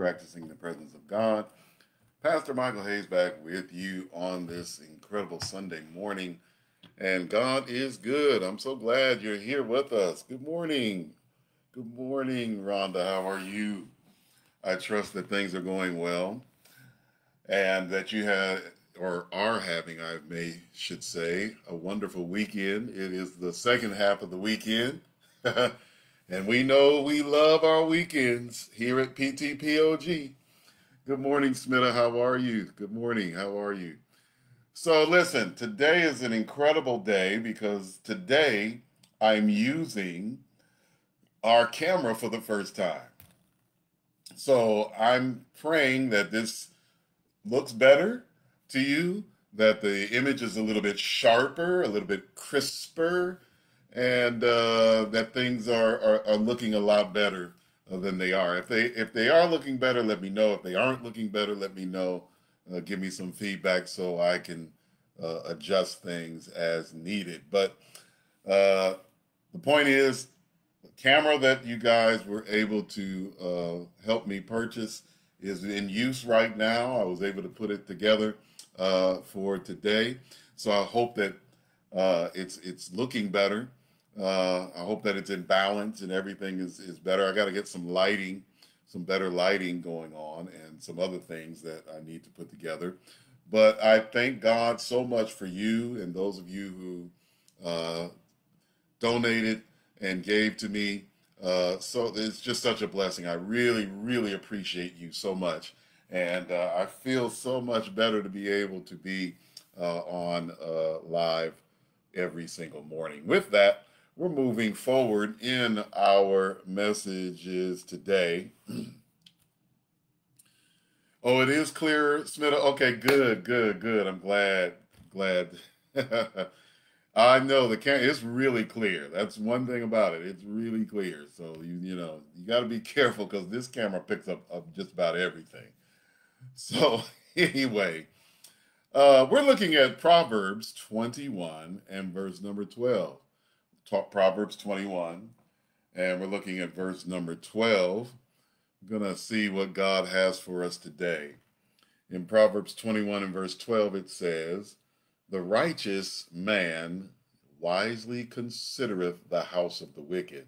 Practicing the Patience of God. Pastor Michael Hayes back with you on this incredible Sunday morning. And God is good. I'm so glad you're here with us. Good morning. Good morning, Rhonda. How are you? I trust that things are going well and that you had or are having, I may should say, a wonderful weekend. It is the second half of the weekend. and we know we love our weekends here at PTPOG. Good morning, Smitta. How are you? Good morning. How are you? So, listen, today is an incredible day because today I'm using our camera for the first time. So, I'm praying that this looks better to you, that the image is a little bit sharper, a little bit crisper, and uh, that things are, are, are looking a lot better than they are. If they if they are looking better, let me know. If they aren't looking better, let me know. Uh, give me some feedback so I can uh, adjust things as needed. But uh, the point is, the camera that you guys were able to uh, help me purchase is in use right now. I was able to put it together uh, for today. So I hope that uh, it's it's looking better. Uh, I hope that it's in balance and everything is, is better. I got to get some lighting, some better lighting going on, and some other things that I need to put together. But I thank God so much for you and those of you who uh, donated and gave to me. Uh, so it's just such a blessing. I really, really appreciate you so much. And uh, I feel so much better to be able to be uh, on live every single morning. With that, we're moving forward in our messages today. oh, it is clear, Smith. Okay, good, good, good. I'm glad, glad. I know the camera it's really clear. That's one thing about it. It's really clear. So you you know you got to be careful because this camera picks up, up just about everything. So, anyway, uh, we're looking at Proverbs 21 and verse number 12. Proverbs 21, and we're looking at verse number 12. We're going to see what God has for us today. In Proverbs 21 and verse 12, it says, The righteous man wisely considereth the house of the wicked,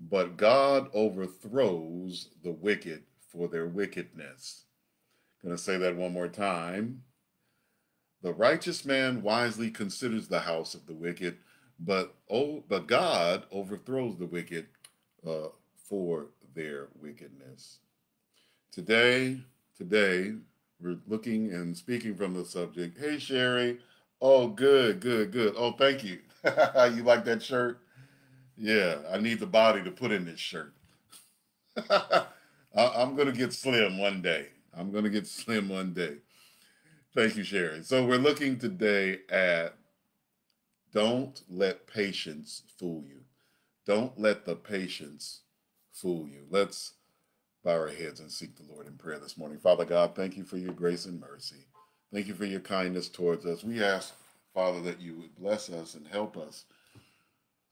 but God overthrows the wicked for their wickedness. Going to say that one more time. The righteous man wisely considers the house of the wicked, but oh, but God overthrows the wicked uh, for their wickedness. Today, today we're looking and speaking from the subject. Hey, Sherry. Oh, good, good, good. Oh, thank you. you like that shirt? Yeah, I need the body to put in this shirt. I'm gonna get slim one day. I'm to get slim one day. Thank you, Sherry. So we're looking today at don't let patience fool you. Don't let the patience fool you. Let's bow our heads and seek the Lord in prayer this morning. Father God, thank you for your grace and mercy. Thank you for your kindness towards us. We ask, Father, that you would bless us and help us.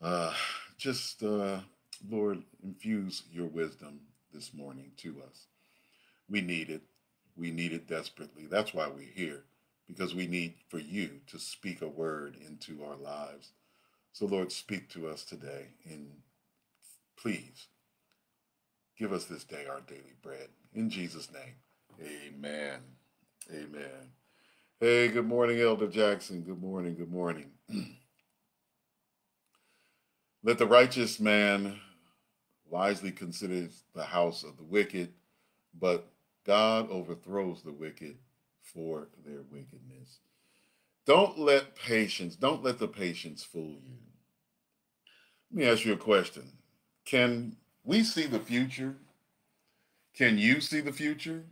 Uh, just, uh, Lord, infuse your wisdom this morning to us. We need it. We need it desperately. That's why we're here, because we need for you to speak a word into our lives. So, Lord, speak to us today. And please give us this day our daily bread. In Jesus' name, amen. Amen. Hey, good morning, Elder Jackson. Good morning. Good morning. Let the righteous man wisely consider the house of the wicked, but God overthrows the wicked for their wickedness. Don't let patience, don't let the patience fool you. Let me ask you a question. Can we see the future? Can you see the future?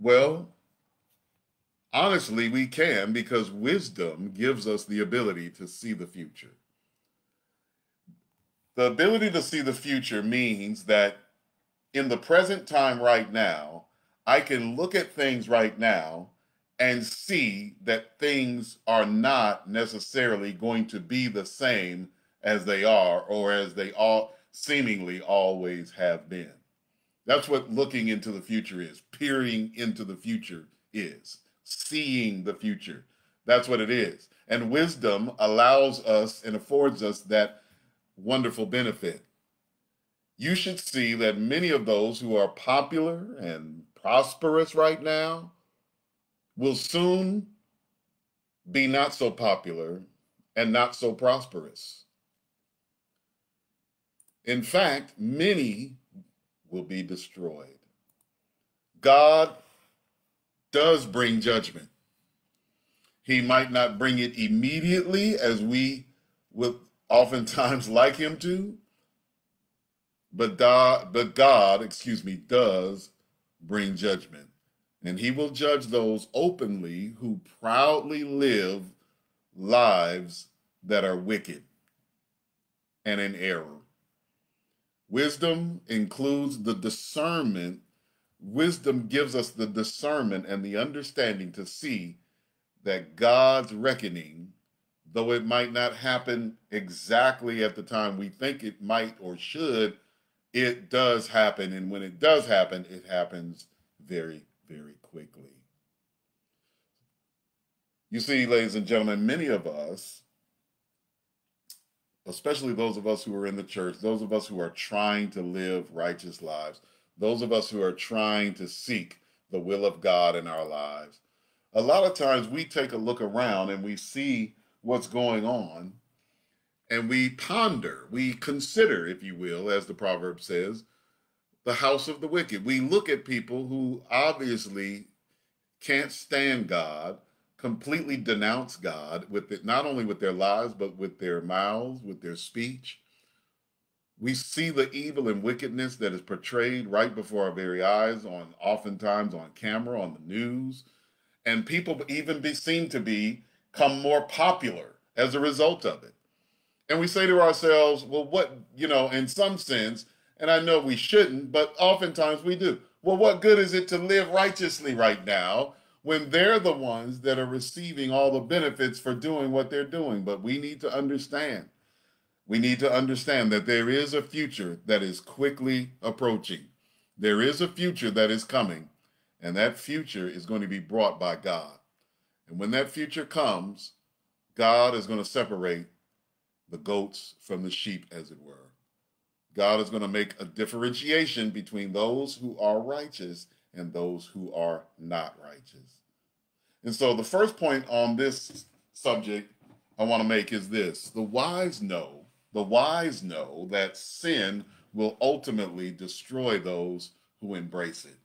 Well, honestly, we can because wisdom gives us the ability to see the future. The ability to see the future means that in the present time right now, I can look at things right now and see that things are not necessarily going to be the same as they are or as they all seemingly always have been. That's what looking into the future is, peering into the future is, seeing the future. That's what it is. And wisdom allows us and affords us that wonderful benefit. You should see that many of those who are popular and prosperous right now will soon be not so popular and not so prosperous. In fact, many will be destroyed. God does bring judgment. He might not bring it immediately as we would oftentimes like him to, but God, but God, excuse me, does bring judgment. And he will judge those openly who proudly live lives that are wicked and in error. Wisdom includes the discernment. Wisdom gives us the discernment and the understanding to see that God's reckoning, though it might not happen exactly at the time we think it might or should, it does happen. And when it does happen, it happens very, very quickly. You see, ladies and gentlemen, many of us, especially those of us who are in the church, those of us who are trying to live righteous lives, those of us who are trying to seek the will of God in our lives, a lot of times we take a look around and we see what's going on and we ponder, we consider, if you will, as the proverb says, the house of the wicked. We look at people who obviously can't stand God, completely denounce God with it, not only with their lives, but with their mouths, with their speech. We see the evil and wickedness that is portrayed right before our very eyes, on oftentimes on camera, on the news, and people even be seem to become more popular as a result of it. And we say to ourselves, well, what, you know, in some sense, and I know we shouldn't, but oftentimes we do. Well, what good is it to live righteously right now when they're the ones that are receiving all the benefits for doing what they're doing? But we need to understand. We need to understand that there is a future that is quickly approaching. There is a future that is coming, and that future is going to be brought by God. And when that future comes, God is going to separate the goats from the sheep, as it were. God is going to make a differentiation between those who are righteous and those who are not righteous. And so the first point on this subject I want to make is this the wise know, the wise know that sin will ultimately destroy those who embrace it.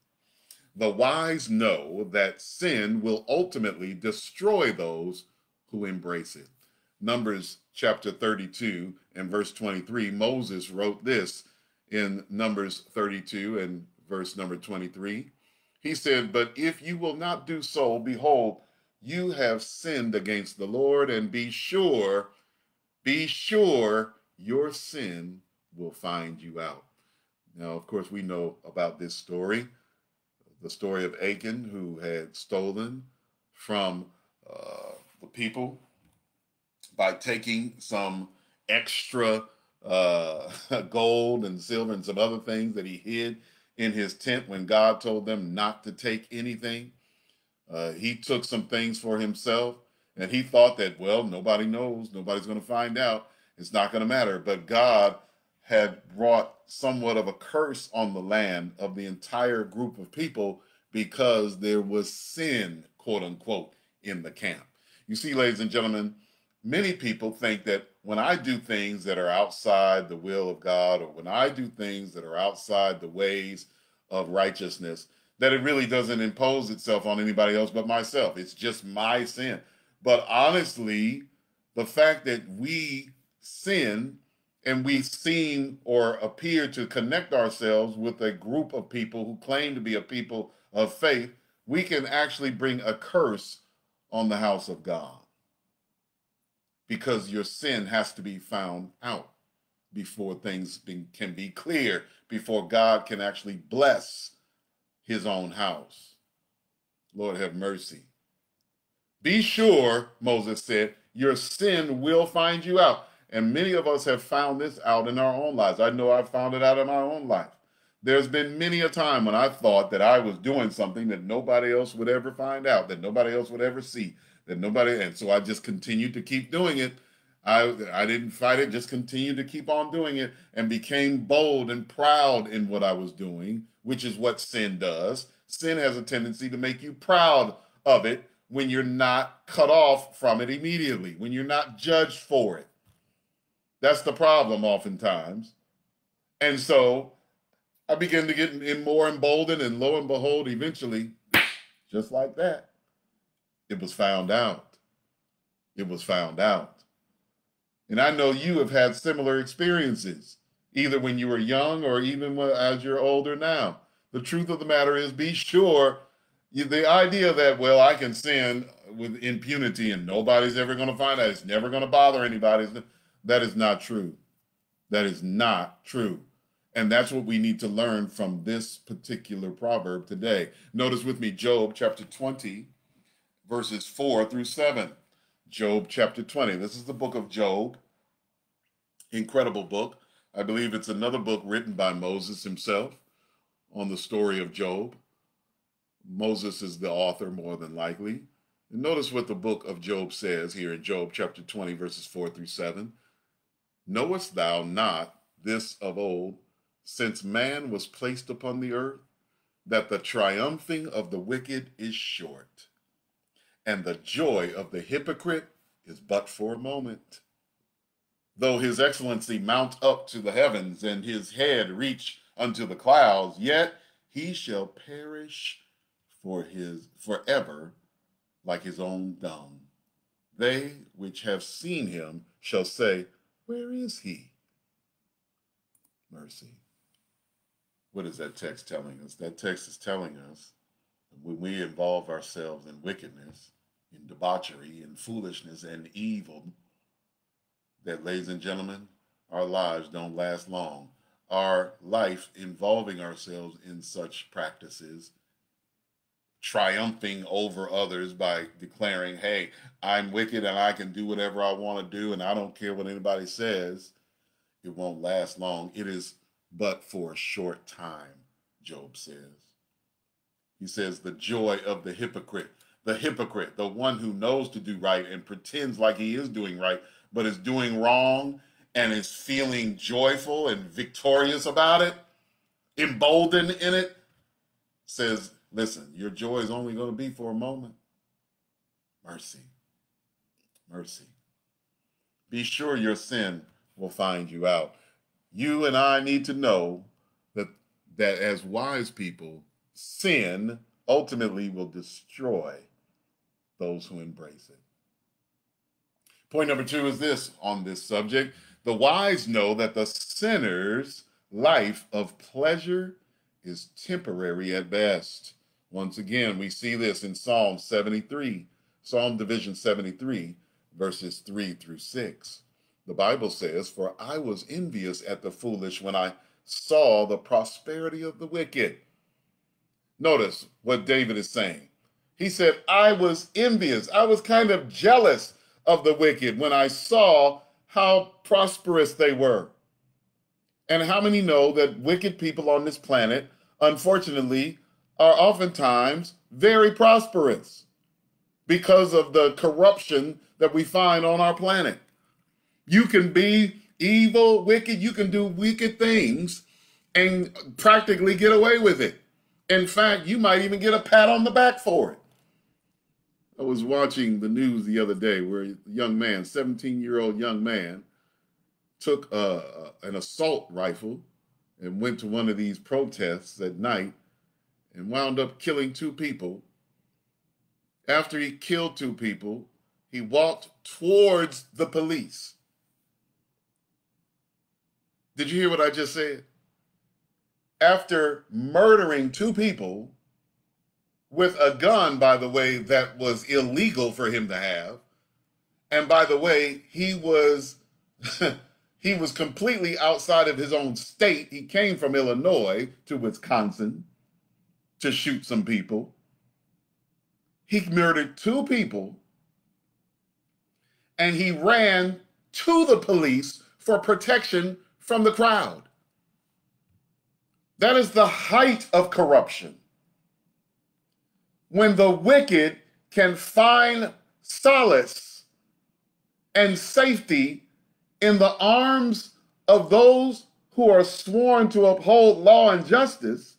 The wise know that sin will ultimately destroy those who embrace it. Numbers chapter 32 and verse 23, Moses wrote this in Numbers 32 and verse number 23. He said, But if you will not do so, behold, you have sinned against the Lord, and be sure, be sure your sin will find you out. Now, of course, we know about this story the story of Achan, who had stolen from uh, the people by taking some extra uh, gold and silver and some other things that he hid in his tent when God told them not to take anything. Uh, he took some things for himself and he thought that, well, nobody knows, nobody's going to find out, it's not going to matter. But God had brought somewhat of a curse on the land of the entire group of people because there was sin, quote unquote, in the camp. You see, ladies and gentlemen, many people think that when I do things that are outside the will of God, or when I do things that are outside the ways of righteousness, that it really doesn't impose itself on anybody else but myself. It's just my sin. But honestly, the fact that we sin and we seem or appear to connect ourselves with a group of people who claim to be a people of faith, we can actually bring a curse on the house of God because your sin has to be found out before things can be clear, before God can actually bless his own house. Lord have mercy. Be sure, Moses said, your sin will find you out. And many of us have found this out in our own lives. I know I've found it out in my own life. There's been many a time when I thought that I was doing something that nobody else would ever find out, that nobody else would ever see, that nobody, and so I just continued to keep doing it. I I didn't fight it, just continued to keep on doing it and became bold and proud in what I was doing, which is what sin does. Sin has a tendency to make you proud of it when you're not cut off from it immediately, when you're not judged for it. That's the problem oftentimes. And so I began to get in more emboldened, and lo and behold, eventually, just like that, it was found out. It was found out. And I know you have had similar experiences, either when you were young or even as you're older now. The truth of the matter is, be sure the idea that, well, I can sin with impunity and nobody's ever going to find out, it's never going to bother anybody, that is not true. That is not true. And that's what we need to learn from this particular proverb today. Notice with me Job chapter 20, verses 4 through 7. Job chapter 20. This is the book of Job. Incredible book. I believe it's another book written by Moses himself on the story of Job. Moses is the author, more than likely. And notice what the book of Job says here in Job chapter 20, verses 4 through 7. Knowest thou not this of old? since man was placed upon the earth, that the triumphing of the wicked is short, and the joy of the hypocrite is but for a moment. Though his excellency mount up to the heavens, and his head reach unto the clouds, yet he shall perish for his forever like his own dung. They which have seen him shall say, Where is he? Mercy. What is that text telling us? That text is telling us when we involve ourselves in wickedness, in debauchery, and foolishness, and evil, that, ladies and gentlemen, our lives don't last long. Our life involving ourselves in such practices, triumphing over others by declaring, hey, I'm wicked and I can do whatever I want to do and I don't care what anybody says, it won't last long. It is but for a short time, Job says. He says, the joy of the hypocrite, the hypocrite, the one who knows to do right and pretends like he is doing right, but is doing wrong and is feeling joyful and victorious about it, emboldened in it, says, listen, your joy is only going to be for a moment. Mercy. Mercy. Be sure your sin will find you out you and I need to know that that as wise people, sin ultimately will destroy those who embrace it. Point number two is this on this subject. The wise know that the sinner's life of pleasure is temporary at best. Once again, we see this in Psalm 73, Psalm Division 73, verses 3 through 6. The Bible says, For I was envious at the foolish when I saw the prosperity of the wicked. Notice what David is saying. He said, I was envious. I was kind of jealous of the wicked when I saw how prosperous they were. And how many know that wicked people on this planet, unfortunately, are oftentimes very prosperous because of the corruption that we find on our planet? You can be evil, wicked, you can do wicked things and practically get away with it. In fact, you might even get a pat on the back for it. I was watching the news the other day where a young man, 17 year old young man, took a, an assault rifle and went to one of these protests at night and wound up killing two people. After he killed two people, he walked towards the police did you hear what I just said? After murdering two people with a gun, by the way, that was illegal for him to have, and by the way, he was he was completely outside of his own state. He came from Illinois to Wisconsin to shoot some people. He murdered two people and he ran to the police for protection from the crowd. That is the height of corruption. When the wicked can find solace and safety in the arms of those who are sworn to uphold law and justice,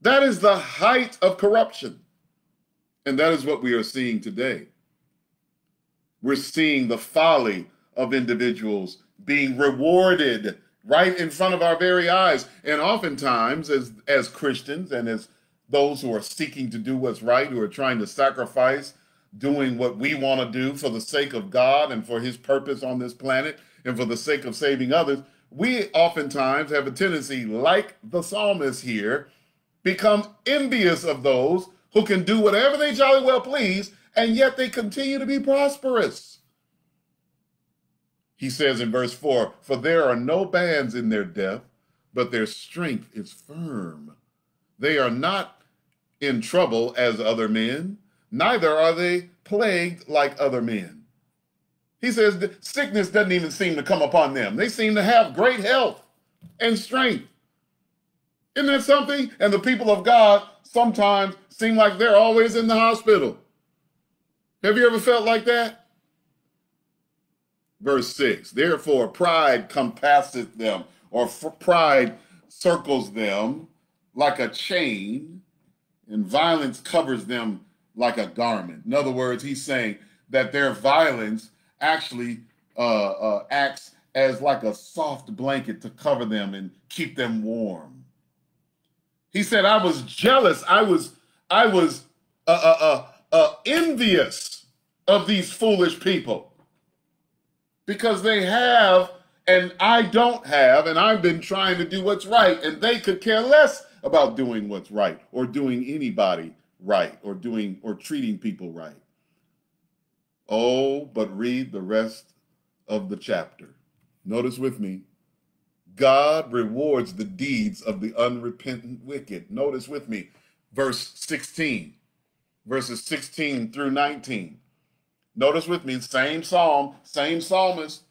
that is the height of corruption. And that is what we are seeing today. We're seeing the folly of individuals being rewarded right in front of our very eyes. And oftentimes, as, as Christians and as those who are seeking to do what's right, who are trying to sacrifice doing what we want to do for the sake of God and for his purpose on this planet and for the sake of saving others, we oftentimes have a tendency, like the psalmist here, become envious of those who can do whatever they jolly well please, and yet they continue to be prosperous. He says in verse 4 For there are no bands in their death, but their strength is firm. They are not in trouble as other men, neither are they plagued like other men. He says sickness doesn't even seem to come upon them. They seem to have great health and strength. Isn't that something? And the people of God sometimes seem like they're always in the hospital. Have you ever felt like that? Verse 6 Therefore, pride compasseth them, or pride circles them like a chain, and violence covers them like a garment. In other words, he's saying that their violence actually uh, uh, acts as like a soft blanket to cover them and keep them warm. He said, "I was jealous. I was, I was uh, uh, uh, uh, envious of these foolish people because they have and I don't have, and I've been trying to do what's right, and they could care less about doing what's right or doing anybody right or doing or treating people right. Oh, but read the rest of the chapter. Notice with me. God rewards the deeds of the unrepentant wicked. Notice with me, verse 16, verses 16 through 19. Notice with me, same psalm, same psalmist.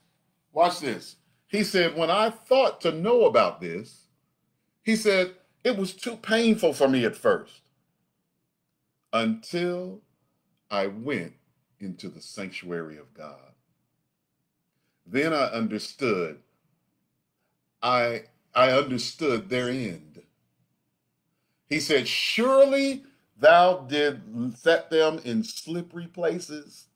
Watch this. He said, When I thought to know about this, he said, it was too painful for me at first until I went into the sanctuary of God. Then I understood. I I understood their end. He said, Surely thou did set them in slippery places.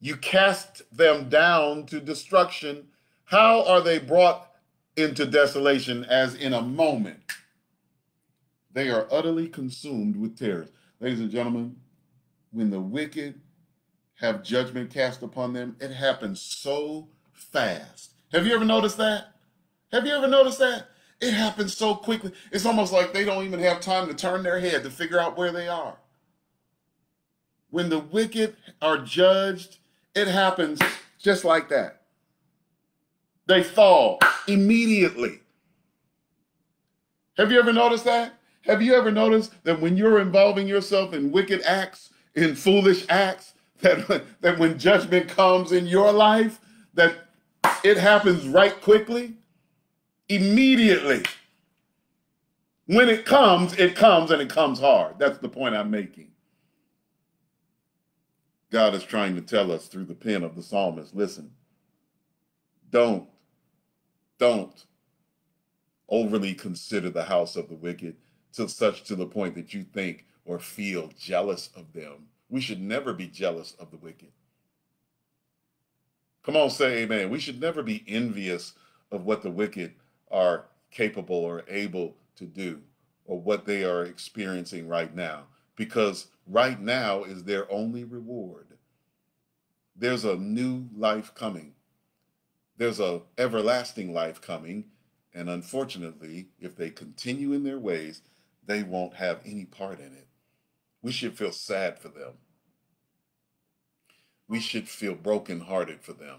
You cast them down to destruction. How are they brought into desolation as in a moment? They are utterly consumed with terror. Ladies and gentlemen, when the wicked have judgment cast upon them, it happens so fast. Have you ever noticed that? Have you ever noticed that? It happens so quickly. It's almost like they don't even have time to turn their head to figure out where they are. When the wicked are judged, it happens just like that. They fall immediately. Have you ever noticed that? Have you ever noticed that when you're involving yourself in wicked acts, in foolish acts, that, that when judgment comes in your life, that it happens right quickly, immediately. When it comes, it comes and it comes hard. That's the point I'm making. God is trying to tell us through the pen of the psalmist listen, don't, don't overly consider the house of the wicked to such to the point that you think or feel jealous of them. We should never be jealous of the wicked. Come on, say amen. We should never be envious of what the wicked are capable or able to do or what they are experiencing right now because right now is their only reward. There's a new life coming. There's a everlasting life coming, and unfortunately, if they continue in their ways, they won't have any part in it. We should feel sad for them. We should feel brokenhearted for them.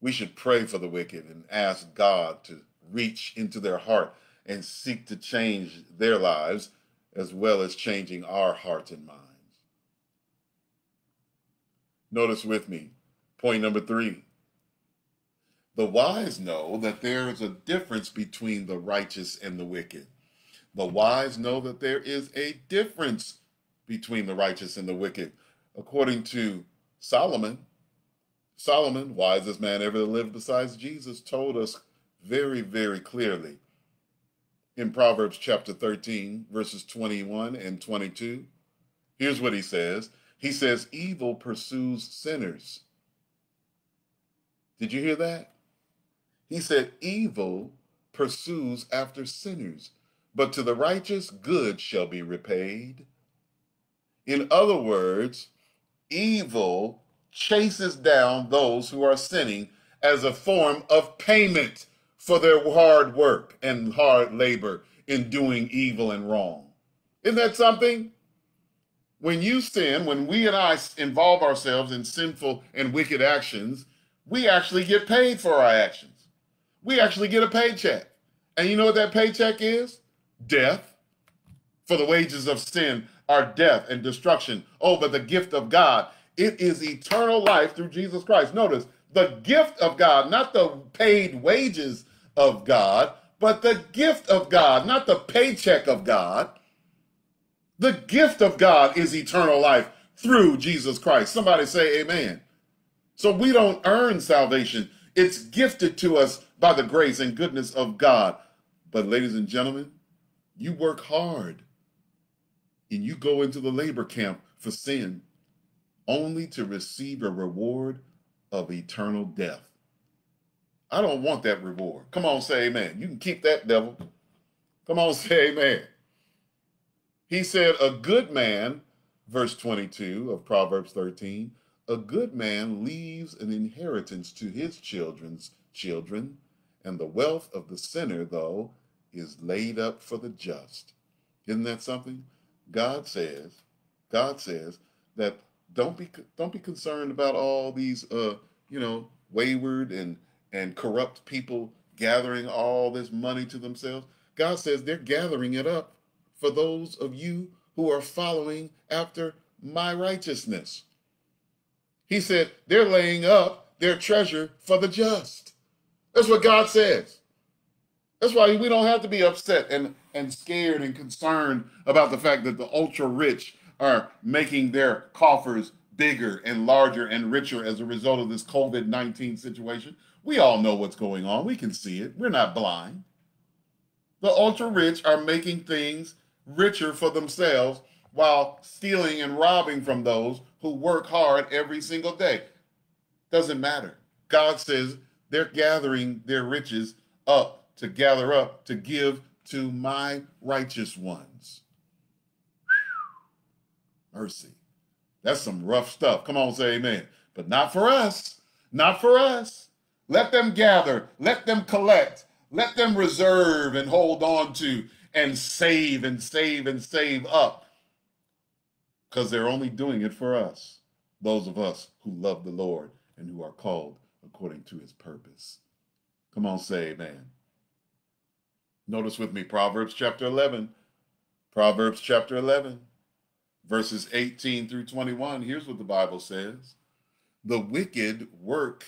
We should pray for the wicked and ask God to reach into their heart and seek to change their lives as well as changing our hearts and minds. Notice with me, point number three. The wise know that there is a difference between the righteous and the wicked. The wise know that there is a difference between the righteous and the wicked. According to Solomon, Solomon, wisest man ever lived besides Jesus, told us very, very clearly in Proverbs chapter 13, verses 21 and 22. Here's what he says He says, Evil pursues sinners. Did you hear that? He said, Evil pursues after sinners, but to the righteous, good shall be repaid. In other words, evil chases down those who are sinning as a form of payment for their hard work and hard labor in doing evil and wrong. Isn't that something? When you sin, when we and I involve ourselves in sinful and wicked actions, we actually get paid for our actions. We actually get a paycheck. And you know what that paycheck is? Death. For the wages of sin are death and destruction. Oh, but the gift of God, it is eternal life through Jesus Christ. Notice the gift of God, not the paid wages of God, but the gift of God, not the paycheck of God. The gift of God is eternal life through Jesus Christ. Somebody say amen. So we don't earn salvation. It's gifted to us by the grace and goodness of God. But ladies and gentlemen, you work hard and you go into the labor camp for sin only to receive a reward of eternal death. I don't want that reward. Come on, say amen. You can keep that, devil. Come on, say amen. He said, A good man, verse 22 of Proverbs 13, a good man leaves an inheritance to his children's children, and the wealth of the sinner, though, is laid up for the just. Isn't that something? God says, God says that don't be don't be concerned about all these uh, you know, wayward and and corrupt people gathering all this money to themselves. God says they're gathering it up for those of you who are following after my righteousness. He said they're laying up their treasure for the just. That's what God says. That's why we don't have to be upset and, and scared and concerned about the fact that the ultra rich are making their coffers bigger and larger and richer as a result of this COVID 19 situation. We all know what's going on. We can see it. We're not blind. The ultra rich are making things richer for themselves while stealing and robbing from those who work hard every single day. Doesn't matter. God says they're gathering their riches up to gather up to give to my righteous ones. Mercy. That's some rough stuff. Come on, say amen. But not for us. Not for us. Let them gather, let them collect, let them reserve and hold on to and save and save and save up. Because they're only doing it for us, those of us who love the Lord and who are called according to his purpose. Come on, say amen. Notice with me Proverbs chapter 11. Proverbs chapter 11, verses 18 through 21. Here's what the Bible says The wicked work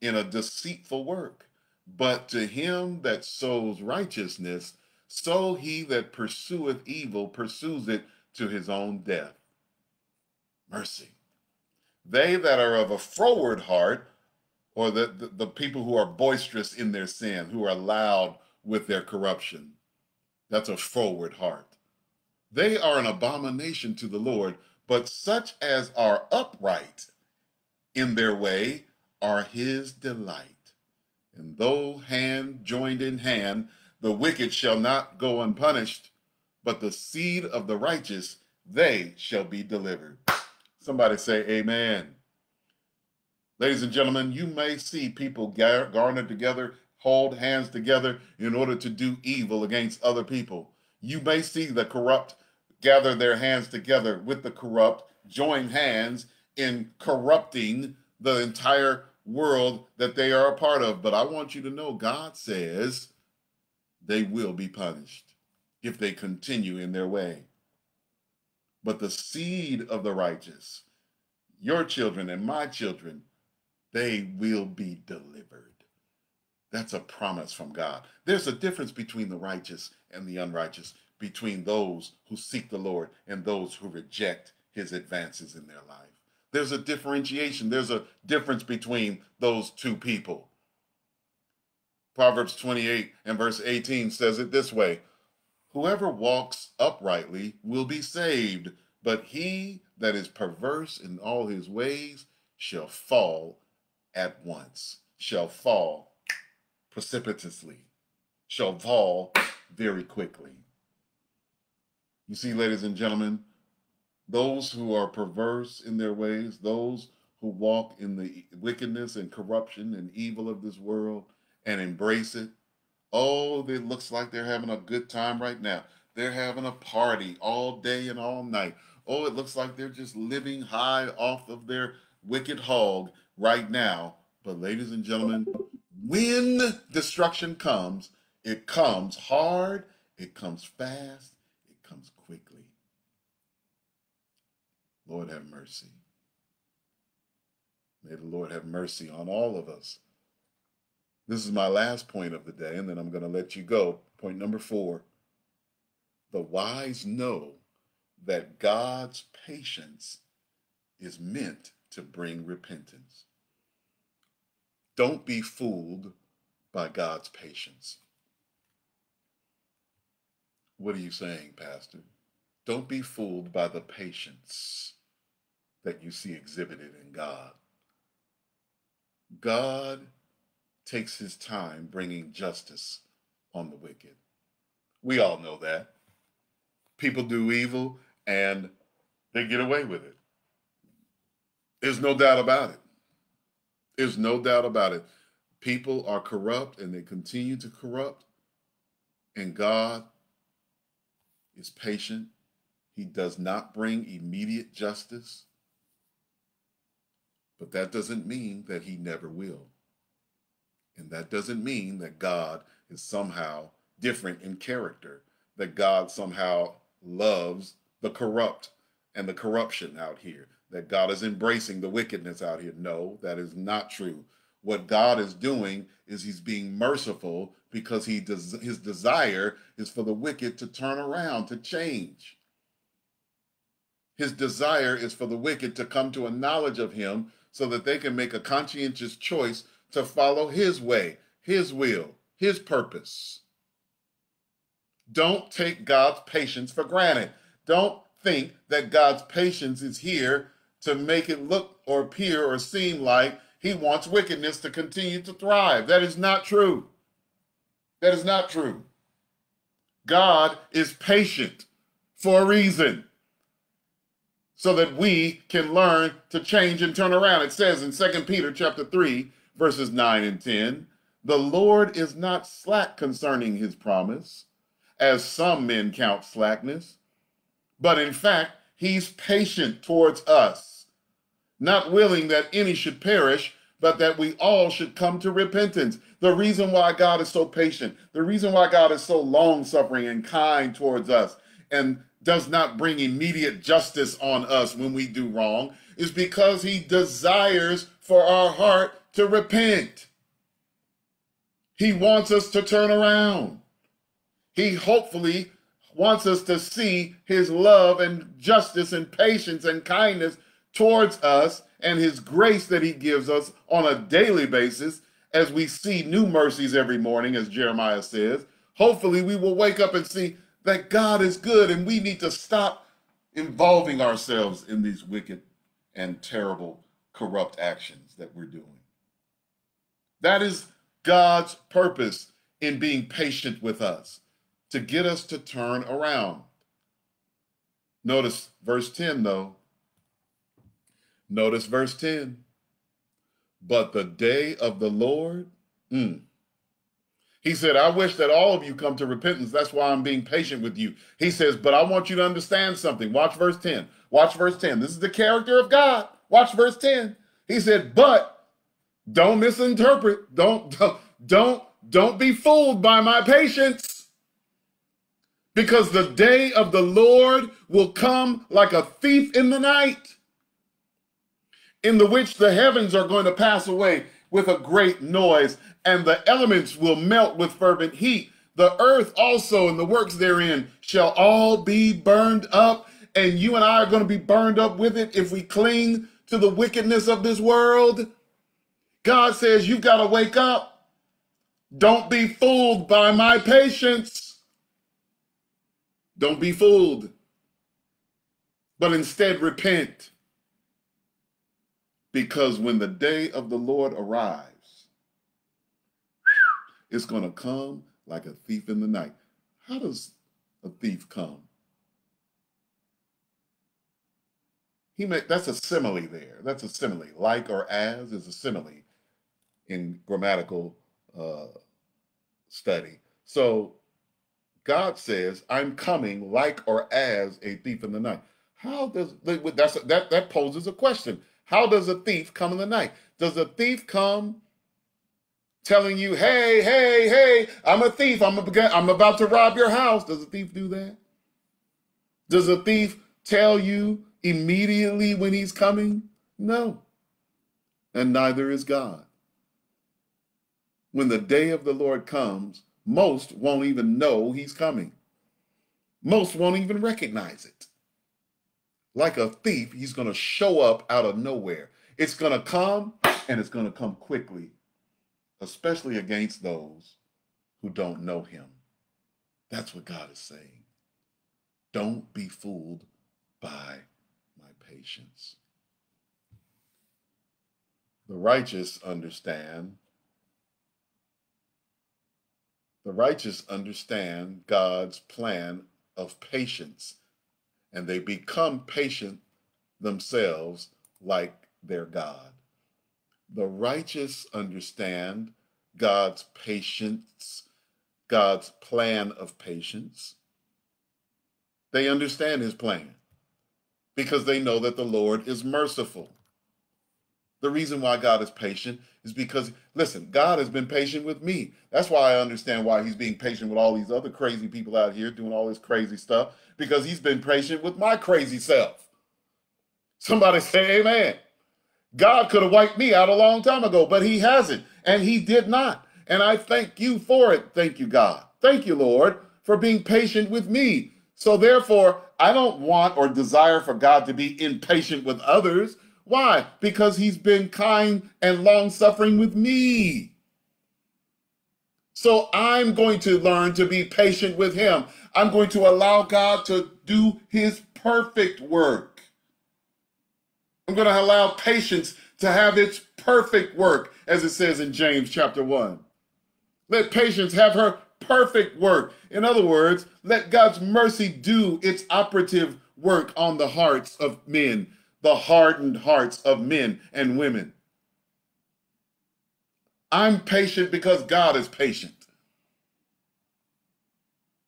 in a deceitful work. But to him that sows righteousness, so he that pursueth evil pursues it to his own death. Mercy. They that are of a froward heart, or the, the, the, people who are boisterous in their sin, who are loud with their corruption, that's a froward heart. They are an abomination to the Lord, but such as are upright in their way, are his delight. And though hand joined in hand, the wicked shall not go unpunished, but the seed of the righteous, they shall be delivered. Somebody say, Amen. Ladies and gentlemen, you may see people garnered together, hold hands together in order to do evil against other people. You may see the corrupt gather their hands together with the corrupt, join hands in corrupting the entire world that they are a part of. But I want you to know God says they will be punished if they continue in their way. But the seed of the righteous, your children and my children, they will be delivered. That's a promise from God. There's a difference between the righteous and the unrighteous, between those who seek the Lord and those who reject his advances in their life. There's a differentiation, there's a difference between those two people. Proverbs 28 and verse 18 says it this way Whoever walks uprightly will be saved, but he that is perverse in all his ways shall fall at once, shall fall precipitously, shall fall very quickly. You see, ladies and gentlemen, those who are perverse in their ways, those who walk in the wickedness and corruption and evil of this world and embrace it, oh, it looks like they're having a good time right now. They're having a party all day and all night. Oh, it looks like they're just living high off of their wicked hog right now. But, ladies and gentlemen, when destruction comes, it comes hard, it comes fast, it comes quickly. Lord have mercy. May the Lord have mercy on all of us. This is my last point of the day, and then I'm going to let you go. Point number four the wise know that God's patience is meant to bring repentance. Don't be fooled by God's patience. What are you saying, Pastor? Don't be fooled by the patience that you see exhibited in God. God takes his time bringing justice on the wicked. We all know that. People do evil and they get away with it. There's no doubt about it. There's no doubt about it. People are corrupt and they continue to corrupt, and God is patient. He does not bring immediate justice, but that doesn't mean that He never will. And that doesn't mean that God is somehow different in character, that God somehow loves the corrupt and the corruption out here that God is embracing the wickedness out here. No, that is not true. What God is doing is he's being merciful because he does his desire is for the wicked to turn around, to change. His desire is for the wicked to come to a knowledge of him so that they can make a conscientious choice to follow his way, his will, his purpose. Don't take God's patience for granted. Don't think that God's patience is here to make it look or appear or seem like he wants wickedness to continue to thrive. That is not true. That is not true. God is patient for a reason so that we can learn to change and turn around. It says in 2 Peter chapter 3 verses 9 and 10, the Lord is not slack concerning his promise, as some men count slackness, but in fact, he's patient towards us not willing that any should perish, but that we all should come to repentance. The reason why God is so patient, the reason why God is so long suffering and kind towards us and does not bring immediate justice on us when we do wrong is because he desires for our heart to repent. He wants us to turn around. He hopefully wants us to see his love and justice and patience and kindness towards us and his grace that he gives us on a daily basis as we see new mercies every morning, as Jeremiah says. Hopefully, we will wake up and see that God is good and we need to stop involving ourselves in these wicked and terrible, corrupt actions that we're doing. That is God's purpose in being patient with us, to get us to turn around. Notice verse 10, though. Notice verse 10. But the day of the Lord, mm, he said, I wish that all of you come to repentance. That's why I'm being patient with you. He says, but I want you to understand something. Watch verse 10. Watch verse 10. This is the character of God. Watch verse 10. He said, but don't misinterpret. Don't, don't, don't, don't be fooled by my patience. Because the day of the Lord will come like a thief in the night. in the which the heavens are going to pass away with a great noise, and the elements will melt with fervent heat. The earth also and the works therein shall all be burned up, and you and I are going to be burned up with it if we cling to the wickedness of this world. God says, You've got to wake up. Don't be fooled by my patience. Don't be fooled, but instead repent. Because when the day of the Lord arrives, it's going to come like a thief in the night. How does a thief come? He make that's a simile there. That's a simile. Like or as is a simile in grammatical uh, study. So God says, "I'm coming like or as a thief in the night." How does that's that that poses a question? How does a thief come in the night? Does a thief come telling you, "Hey, hey, hey, I'm a thief. I'm a, I'm about to rob your house"? Does a thief do that? Does a thief tell you immediately when he's coming? No. And neither is God. When the day of the Lord comes, most won't even know he's coming. Most won't even recognize it. Like a thief, he's going to show up out of nowhere. It's going to come and it's going to come quickly, especially against those who don't know him. That's what God is saying. Don't be fooled by my patience. The righteous understand the righteous understand God's plan of patience, and they become patient themselves like their God. The righteous understand God's patience, God's plan of patience. They understand his plan because they know that the Lord is merciful. The reason why God is patient is because, listen, God has been patient with me. That's why I understand why he's being patient with all these other crazy people out here doing all this crazy stuff, because he's been patient with my crazy self. Somebody say amen. God could have wiped me out a long time ago, but he hasn't, and he did not. And I thank you for it. Thank you, God. Thank you, Lord, for being patient with me. So therefore, I don't want or desire for God to be impatient with others why? Because he's been kind and long suffering with me. So I'm going to learn to be patient with him. I'm going to allow God to do his perfect work. I'm going to allow patience to have its perfect work, as it says in James chapter 1. Let patience have her perfect work. In other words, let God's mercy do its operative work on the hearts of men the hardened hearts of men and women. I'm patient because God is patient.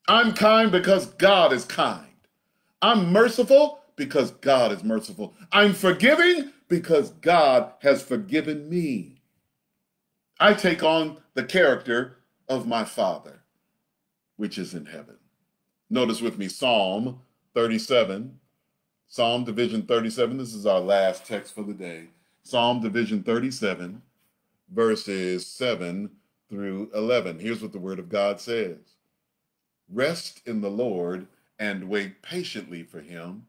I'm kind because God is kind. I'm merciful because God is merciful. I'm forgiving because God has forgiven me. I take on the character of my Father, which is in heaven. Notice with me Psalm 37, Psalm Division 37. This is our last text for the day. Psalm Division 37, verses 7 through 11. Here's what the Word of God says Rest in the Lord and wait patiently for Him.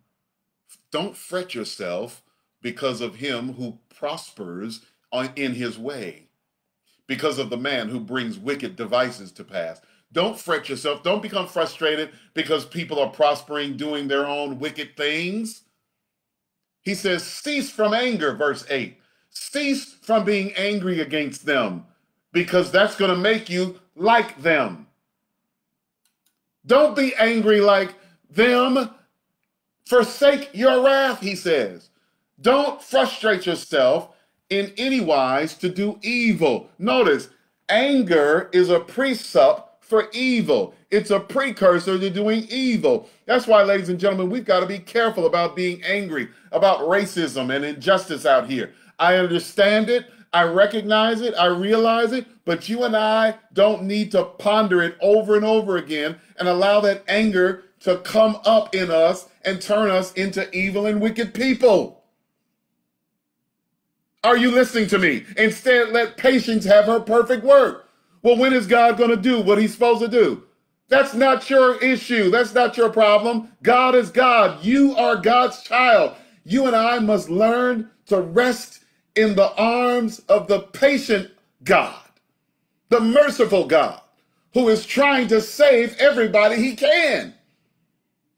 Don't fret yourself because of him who prospers in his way, because of the man who brings wicked devices to pass. Don't fret yourself. Don't become frustrated because people are prospering doing their own wicked things. He says, cease from anger, verse 8. Cease from being angry against them because that's going to make you like them. Don't be angry like them. Forsake your wrath, he says. Don't frustrate yourself in any wise to do evil. Notice, anger is a precept for evil. It's a precursor to doing evil. That's why, ladies and gentlemen, we've got to be careful about being angry about racism and injustice out here. I understand it. I recognize it. I realize it. But you and I don't need to ponder it over and over again and allow that anger to come up in us and turn us into evil and wicked people. Are you listening to me? Instead, let patience have her perfect work. Well, when is God going to do what he's supposed to do? That's not your issue. That's not your problem. God is God. You are God's child. You and I must learn to rest in the arms of the patient God, the merciful God, who is trying to save everybody he can,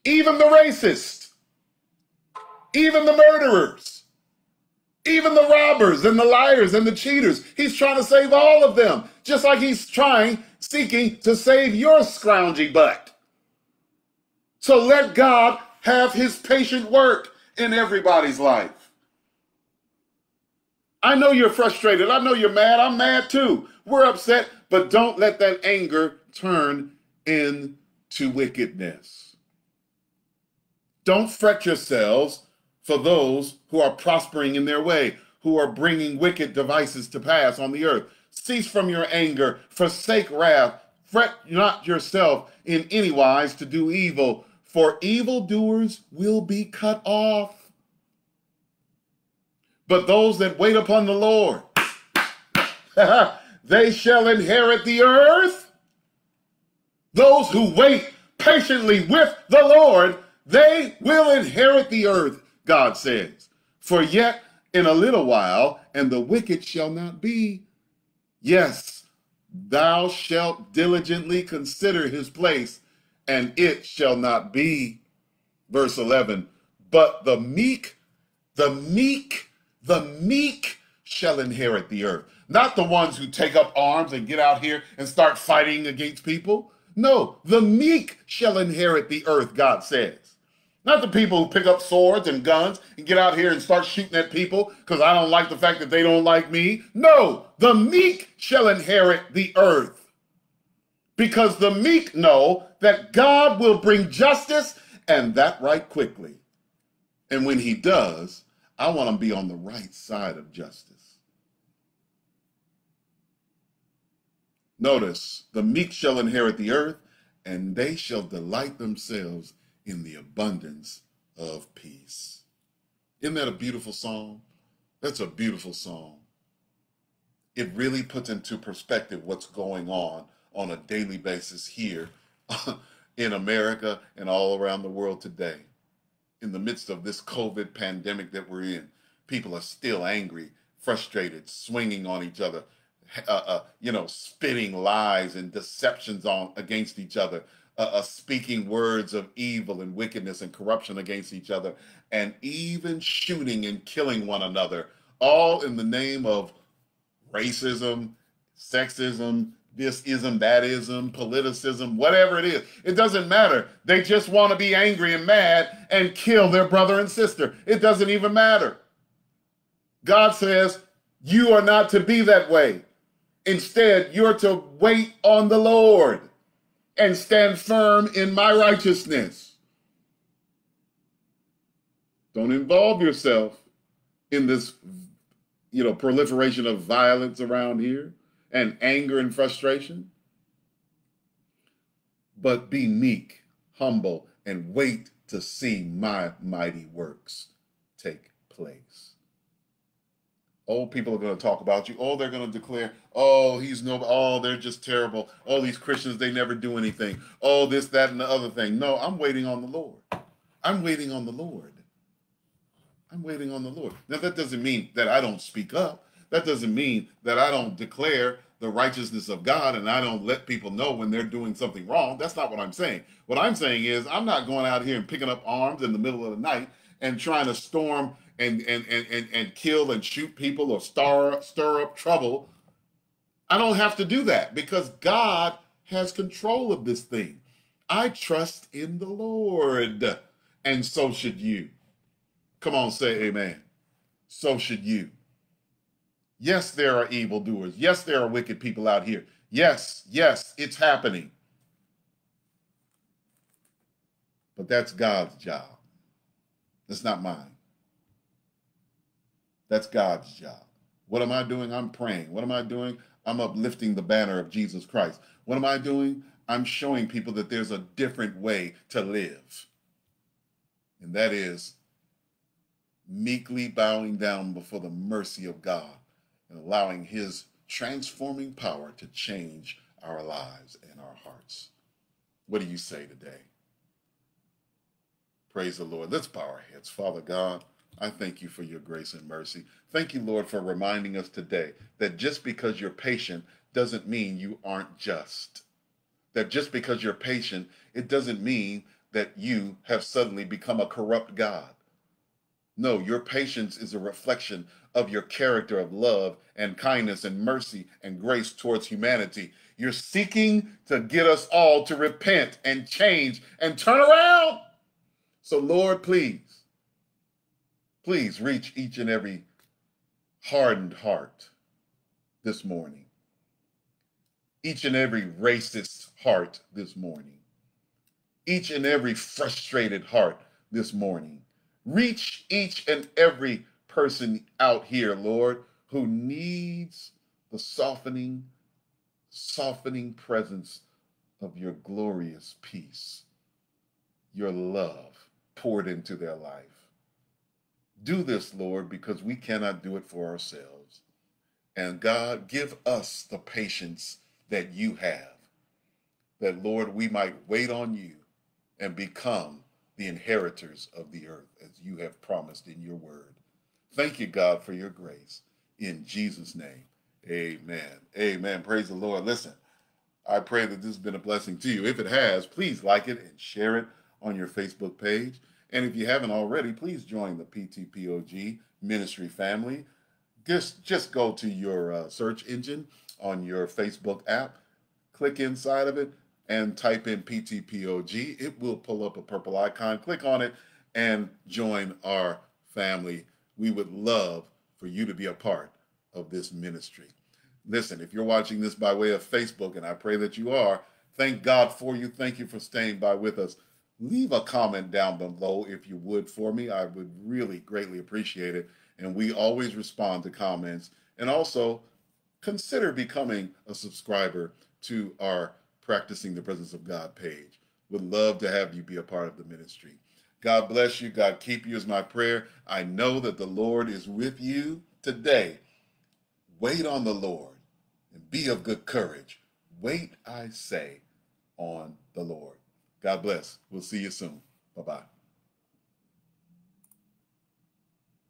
even the racist, even the murderers, even the robbers and the liars and the cheaters. He's trying to save all of them, just like he's trying, seeking to save your scroungy butt. So let God have his patient work in everybody's life. I know you're frustrated. I know you're mad. I'm mad too. We're upset, but don't let that anger turn into wickedness. Don't fret yourselves for those who are prospering in their way, who are bringing wicked devices to pass on the earth. Cease from your anger, forsake wrath, fret not yourself in any wise to do evil, for evildoers will be cut off. But those that wait upon the Lord, they shall inherit the earth. Those who wait patiently with the Lord, they will inherit the earth, God says. For yet in a little while, and the wicked shall not be. Yes, thou shalt diligently consider his place, and it shall not be. Verse 11, but the meek, the meek the meek shall inherit the earth. Not the ones who take up arms and get out here and start fighting against people. No, the meek shall inherit the earth, God says. Not the people who pick up swords and guns and get out here and start shooting at people because I don't like the fact that they don't like me. No, the meek shall inherit the earth. Because the meek know that God will bring justice and that right quickly. And when he does, I want to be on the right side of justice. Notice, the meek shall inherit the earth, and they shall delight themselves in the abundance of peace. Isn't that a beautiful song? That's a beautiful song. It really puts into perspective what's going on on a daily basis here in America and all around the world today in the midst of this COVID pandemic that we're in, people are still angry, frustrated, swinging on each other, uh, uh, you know, spitting lies and deceptions on against each other, uh, uh, speaking words of evil and wickedness and corruption against each other, and even shooting and killing one another, all in the name of racism, sexism, this ism, that ism, politicism, whatever it is. It doesn't matter. They just want to be angry and mad and kill their brother and sister. It doesn't even matter. God says, You are not to be that way. Instead, you're to wait on the Lord and stand firm in my righteousness. Don't involve yourself in this, you know, proliferation of violence around here and anger and frustration. But be meek, humble, and wait to see my mighty works take place. Oh, people are going to talk about you. Oh, they're going to declare, oh, he's no, oh, they're just terrible. Oh, these Christians, they never do anything. Oh, this, that, and the other thing. No, I'm waiting on the Lord. I'm waiting on the Lord. I'm waiting on the Lord. Now, that doesn't mean that I don't speak up. That doesn't mean that I don't declare the righteousness of God and I don't let people know when they're doing something wrong. That's not what I'm saying. What I'm saying is I'm not going out here and picking up arms in the middle of the night and trying to storm and and and and, and kill and shoot people or stir stir up trouble. I don't have to do that because God has control of this thing. I trust in the Lord, and so should you. Come on, say amen. So should you. Yes, there are evildoers. Yes, there are wicked people out here. Yes, yes, it's happening. But that's God's job. It's not mine. That's God's job. What am I doing? I'm praying. What am I doing? I'm uplifting the banner of Jesus Christ. What am I doing? I'm showing people that there's a different way to live. And that is meekly bowing down before the mercy of God and allowing His transforming power to change our lives and our hearts. What do you say today? Praise the Lord. Let's bow our heads. Father God, I thank you for your grace and mercy. Thank you, Lord, for reminding us today that just because you're patient doesn't mean you aren't just. That just because you're patient, it doesn't mean that you have suddenly become a corrupt God. No, your patience is a reflection of your character of love and kindness and mercy and grace towards humanity. You're seeking to get us all to repent and change and turn around. So, Lord, please, please reach each and every hardened heart this morning, each and every racist heart this morning, each and every frustrated heart this morning. Reach each and every person out here, Lord, who needs the softening, softening presence of your glorious peace, your love poured into their life. Do this, Lord, because we cannot do it for ourselves. And God, give us the patience that you have, that, Lord, we might wait on you and become the inheritors of the earth, as you have promised in your word. Thank you, God, for your grace. In Jesus' name, amen. Amen. Praise the Lord. Listen, I pray that this has been a blessing to you. If it has, please like it and share it on your Facebook page. And if you haven't already, please join the PTPOG ministry family. Just, just go to your uh, search engine on your Facebook app, click inside of it, and type in PTPOG. It will pull up a purple icon. Click on it and join our family. We would love for you to be a part of this ministry. Listen, if you're watching this by way of Facebook, and I pray that you are, thank God for you. Thank you for staying by with us. Leave a comment down below if you would for me. I would really greatly appreciate it. And we always respond to comments. And also, consider becoming a subscriber to our Practicing the Patience of God page. Would love to have you be a part of the ministry. God bless you. God keep you is my prayer. I know that the Lord is with you today. Wait on the Lord and be of good courage. Wait, I say, on the Lord. God bless. We'll see you soon. Bye bye.